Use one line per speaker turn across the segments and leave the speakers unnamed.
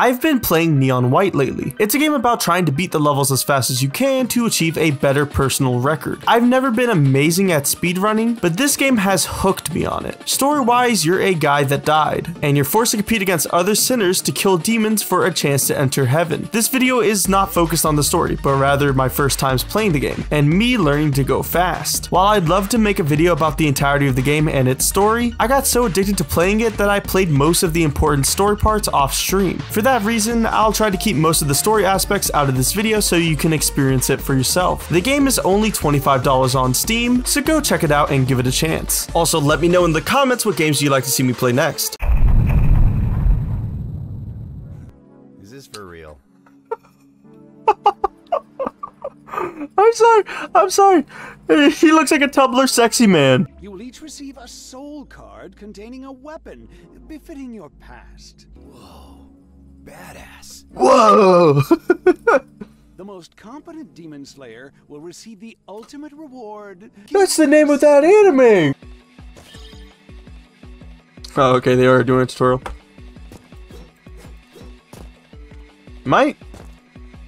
I've been playing Neon White lately. It's a game about trying to beat the levels as fast as you can to achieve a better personal record. I've never been amazing at speedrunning, but this game has hooked me on it. Story-wise, you're a guy that died, and you're forced to compete against other sinners to kill demons for a chance to enter heaven. This video is not focused on the story, but rather my first times playing the game, and me learning to go fast. While I'd love to make a video about the entirety of the game and its story, I got so addicted to playing it that I played most of the important story parts off stream. For that reason, I'll try to keep most of the story aspects out of this video so you can experience it for yourself. The game is only $25 on Steam, so go check it out and give it a chance. Also, let me know in the comments what games you'd like to see me play next.
Is this for real?
I'm sorry, I'm sorry. He looks like a Tumblr sexy man.
You will each receive a soul card containing a weapon befitting your past.
Badass.
Whoa!
The most competent demon slayer will receive the ultimate reward.
That's the name of that anime! Oh, okay, they are doing a tutorial. My...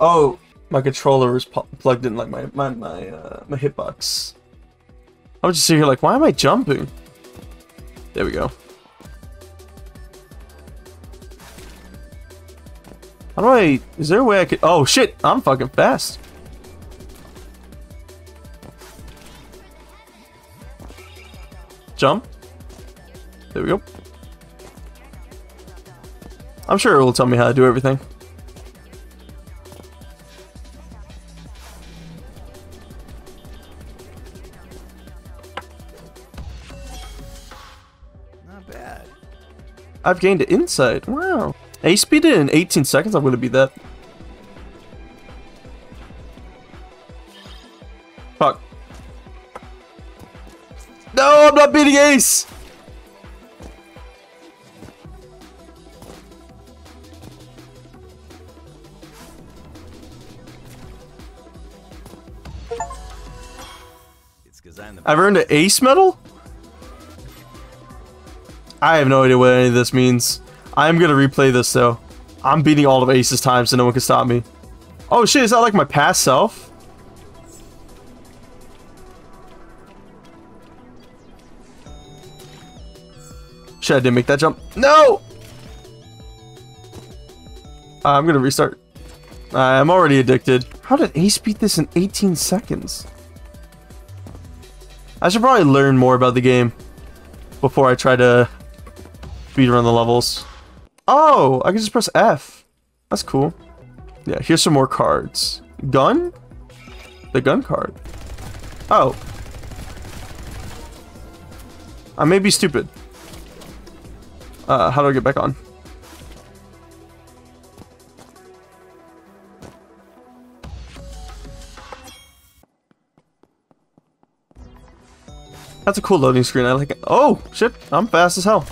Oh, my controller is plugged in like my my my uh, my hitbox. I'm just sitting here like, why am I jumping? There we go. How do I? Is there a way I could? Oh shit! I'm fucking fast. Jump. There we go. I'm sure it will tell me how to do everything.
Not bad.
I've gained insight. Wow. Hey, speed it in 18 seconds. I'm gonna beat that. Fuck. No, I'm not beating Ace. I've earned an Ace medal. I have no idea what any of this means. I'm gonna replay this though. I'm beating all of Ace's time, so no one can stop me. Oh shit! Is that like my past self? Shit! I didn't make that jump. No! Uh, I'm gonna restart. Uh, I'm already addicted. How did Ace beat this in 18 seconds? I should probably learn more about the game before I try to speed run the levels. Oh, I can just press F. That's cool. Yeah, here's some more cards. Gun? The gun card. Oh. I may be stupid. Uh, how do I get back on? That's a cool loading screen. I like it. Oh, shit. I'm fast as hell.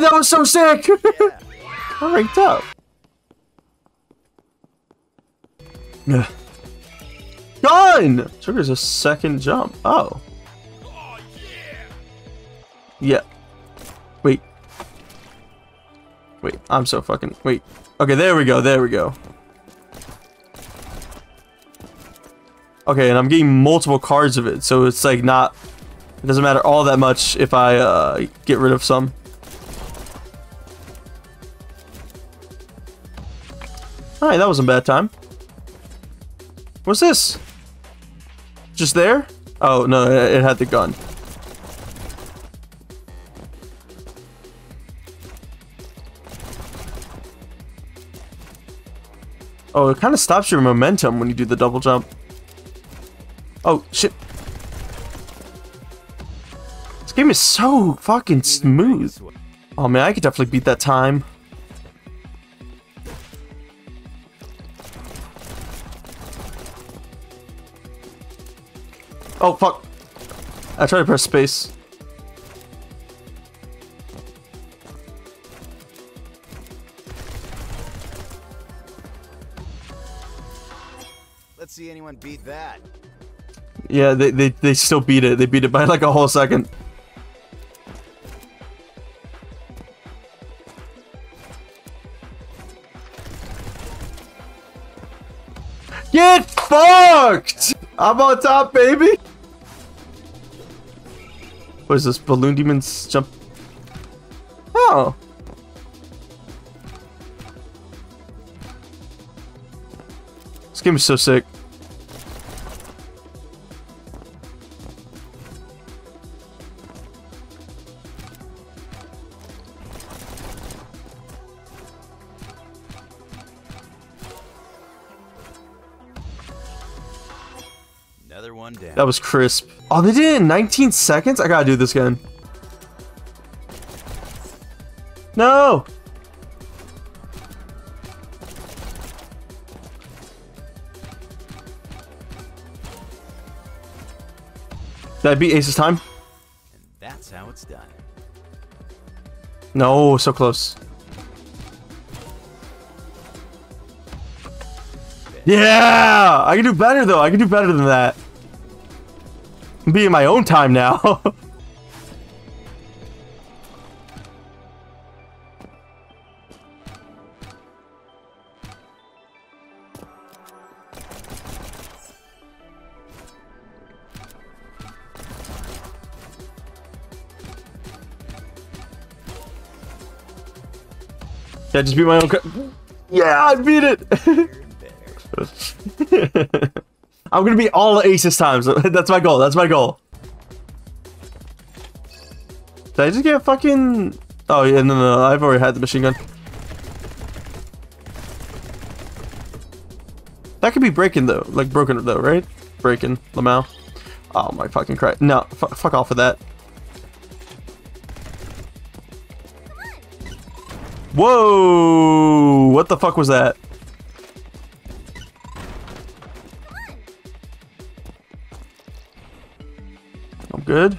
That was so sick! I ranked up. Gun! Triggers a second jump. Oh. Oh Yeah. Wait. Wait, I'm so fucking... Wait. Okay, there we go, there we go. Okay, and I'm getting multiple cards of it, so it's like not... It doesn't matter all that much if I uh, get rid of some. Alright, that wasn't a bad time. What's this? Just there? Oh, no, it it had the gun. Oh, it kind of stops your momentum when you do the double jump. Oh, shit. This game is so fucking smooth. Oh man, I could definitely beat that time. Oh, fuck. I tried to press space.
Let's see anyone beat that.
Yeah, they, they, they still beat it. They beat it by like a whole second. Get fucked! I'm on top, baby! What is this? Balloon demons jump? Oh. This game is so sick. That was crisp. Oh, they did it in 19 seconds? I gotta do this again. No! Did I beat Ace's time?
And that's how it's done.
No, so close. Yeah! I can do better though. I can do better than that. I'm beating my own time now. yeah, just beat my own. Yeah, I beat it. I'm gonna be all aces times. That's my goal. That's my goal. Did I just get fucking? Oh yeah, no, no, no. I've already had the machine gun. That could be breaking though, like broken though, right? Breaking, Lamau. Oh my fucking crap! No, fuck off with that. Whoa! What the fuck was that? Good.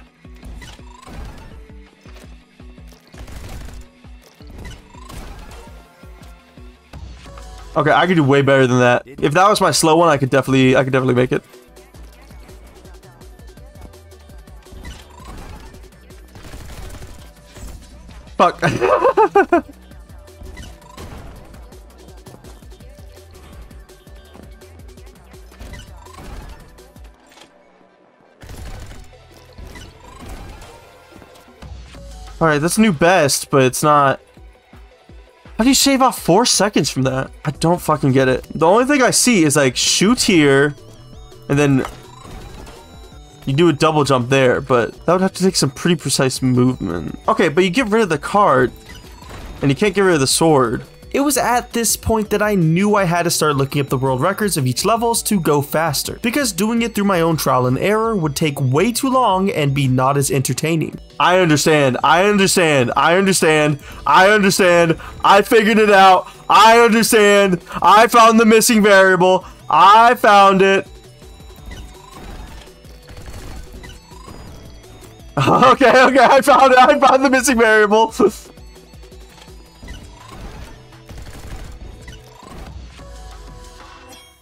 Okay, I could do way better than that. If that was my slow one, I could definitely, I could definitely make it. Fuck. Alright, that's new best, but it's not... How do you shave off four seconds from that? I don't fucking get it. The only thing I see is like shoot here, and then you do a double jump there, but that would have to take some pretty precise movement. Okay, but you get rid of the card, and you can't get rid of the sword. It was at this point that I knew I had to start looking up the world records of each levels to go faster, because doing it through my own trial and error would take way too long and be not as entertaining. I understand, I understand, I understand, I understand, I figured it out, I understand, I found the missing variable, I found it. Okay, okay, I found it, I found the missing variable.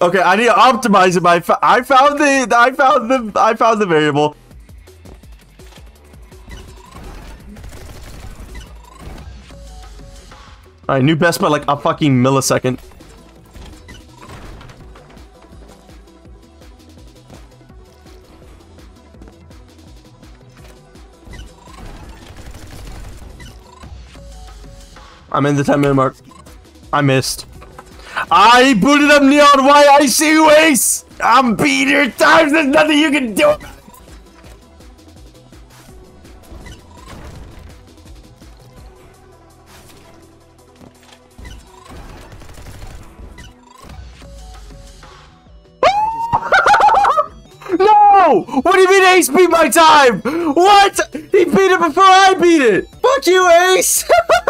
Okay, I need to optimize it. By I found the I found the I found the variable. All right, new best by like a fucking millisecond. I'm in the 10 minute mark. I missed. I booted up Neon White. I see you, Ace. I'm beating your times. There's nothing you can do. No! What do you mean Ace beat my time? What? He beat it before I beat it. Fuck you, Ace.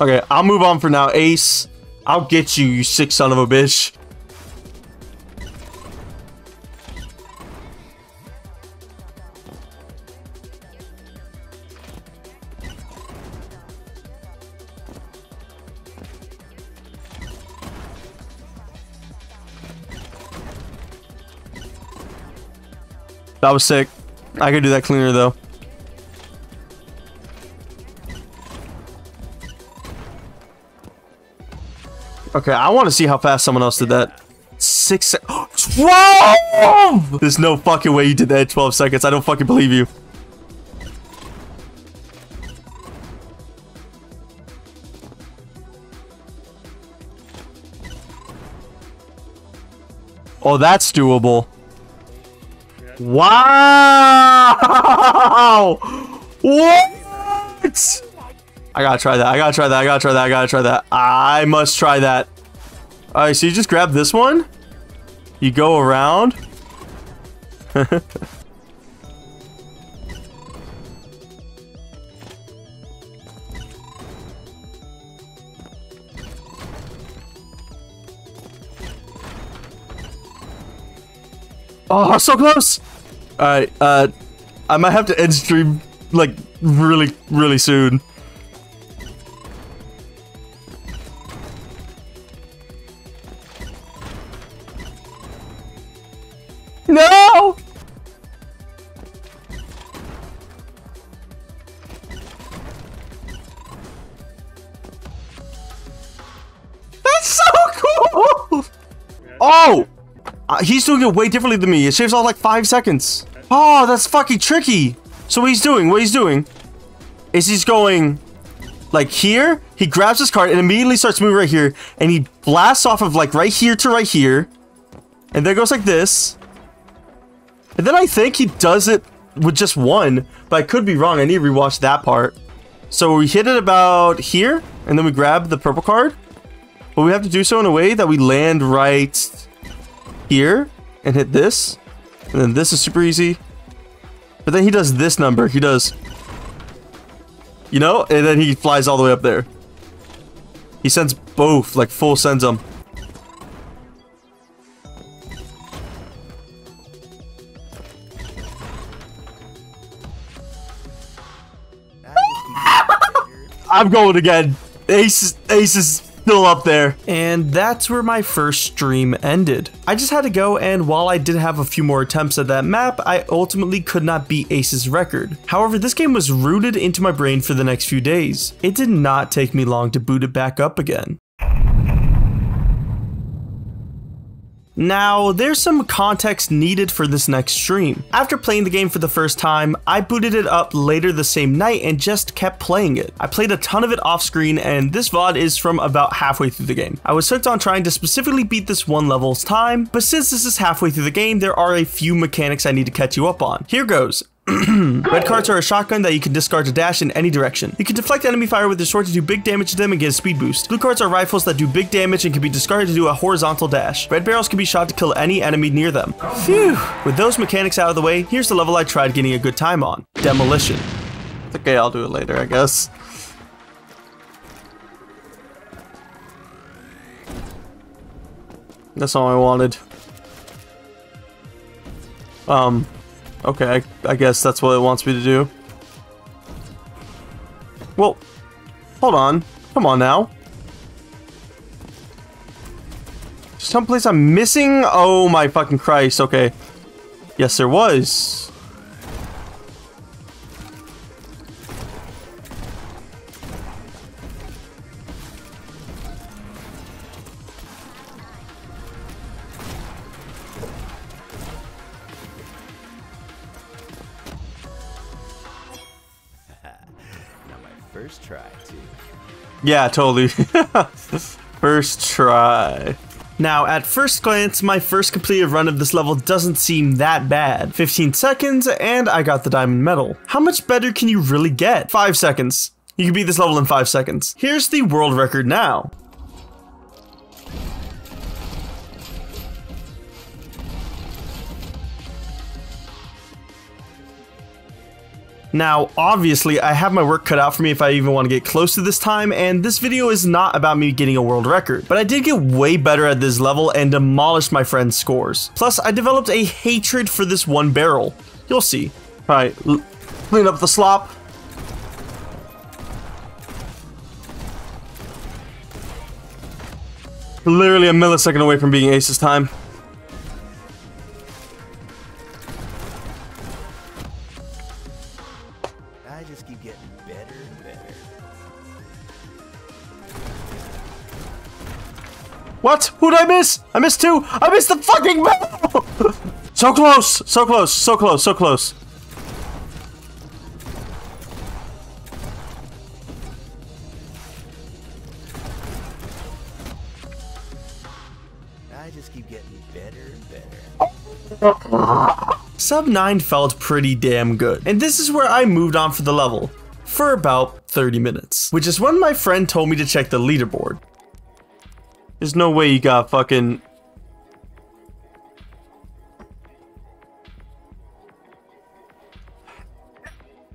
Okay, I'll move on for now. Ace, I'll get you, you sick son of a bitch. That was sick. I could do that cleaner though. Okay, I want to see how fast someone else did that. Six sec- 12! There's no fucking way you did that in 12 seconds. I don't fucking believe you. Oh, that's doable. Wow! What? I gotta try that. I gotta try that. I gotta try that. I gotta try that. I must try that. Alright, so you just grab this one. You go around. oh, so close! Alright, uh, I might have to end stream, like, really, really soon. Oh! Uh, he's doing it way differently than me. It shaves off like five seconds. Oh, that's fucking tricky. So what he's doing, what he's doing, is he's going like here. He grabs his card and immediately starts moving right here. And he blasts off of like right here to right here. And there goes like this. And then I think he does it with just one, but I could be wrong. I need to rewatch that part. So we hit it about here, and then we grab the purple card. But we have to do so in a way that we land right here and hit this. And then this is super easy. But then he does this number. He does, you know, and then he flies all the way up there. He sends both, like full sends them. I'm going again. Ace, Ace is still up there. And that's where my first stream ended. I just had to go, and while I did have a few more attempts at that map, I ultimately could not beat Ace's record. However, this game was rooted into my brain for the next few days. It did not take me long to boot it back up again. Now, there's some context needed for this next stream. After playing the game for the first time, I booted it up later the same night and just kept playing it. I played a ton of it off screen and this VOD is from about halfway through the game. I was hooked on trying to specifically beat this one level's time, but since this is halfway through the game, there are a few mechanics I need to catch you up on. Here goes. Red cards are a shotgun that you can discard to dash in any direction. You can deflect enemy fire with your sword to do big damage to them and get a speed boost. Blue cards are rifles that do big damage and can be discarded to do a horizontal dash. Red barrels can be shot to kill any enemy near them. Phew! With those mechanics out of the way, here's the level I tried getting a good time on. Demolition. Okay, I'll do it later, I guess. That's all I wanted. Um, Okay, I, I guess that's what it wants me to do. Well, hold on. Come on now. Someplace I'm missing? Oh my fucking Christ, okay. Yes, there was. Yeah, totally. first try. Now, at first glance, my first completed run of this level doesn't seem that bad. 15 seconds, and I got the diamond medal. How much better can you really get? 5 seconds. You can beat this level in 5 seconds. Here's the world record now. Now, obviously, I have my work cut out for me if I even want to get close to this time, and this video is not about me getting a world record, but I did get way better at this level and demolished my friend's scores. Plus, I developed a hatred for this one barrel. You'll see. Alright, clean up the slop. Literally a millisecond away from being Ace's time. What? Who'd I miss? I missed two. I missed the fucking barrel. so close. So close. So close. So close.
I just keep getting better and better.
Sub 9 felt pretty damn good, and this is where I moved on for the level, for about 30 minutes, which is when my friend told me to check the leaderboard. There's no way you got fucking...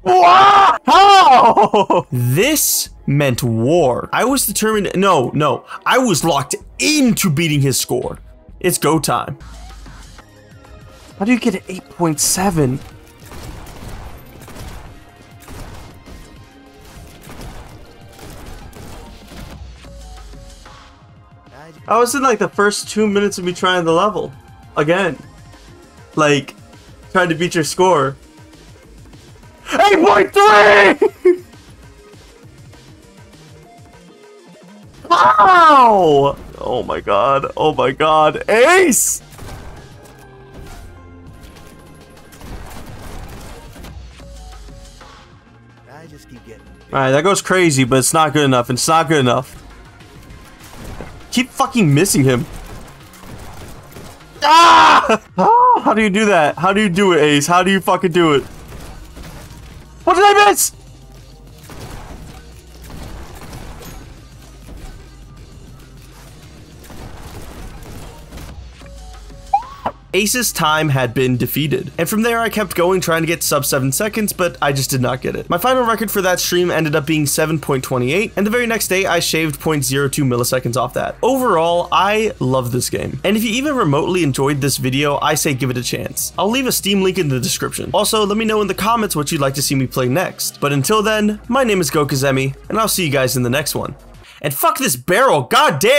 What? How? This meant war. I was determined, no, no, I was locked into beating his score. It's go time. How do you get an 8.7?
I
was in like the first two minutes of me trying the level. Again. Like, trying to beat your score. 8.3! Wow! Oh my god, oh my god. Ace!
I just keep getting
Alright, that goes crazy, but it's not good enough. It's not good enough. Keep fucking missing him. Ah! Ah! How do you do that? How do you do it, Ace? How do you fucking do it? What did I miss? Ace's time had been defeated. And from there I kept going trying to get sub 7 seconds, but I just did not get it. My final record for that stream ended up being 7.28, and the very next day I shaved 0.02 milliseconds off that. Overall, I love this game. And if you even remotely enjoyed this video, I say give it a chance. I'll leave a Steam link in the description. Also, let me know in the comments what you'd like to see me play next. But until then, my name is Goukizeme, and I'll see you guys in the next one. And fuck this barrel, god damn!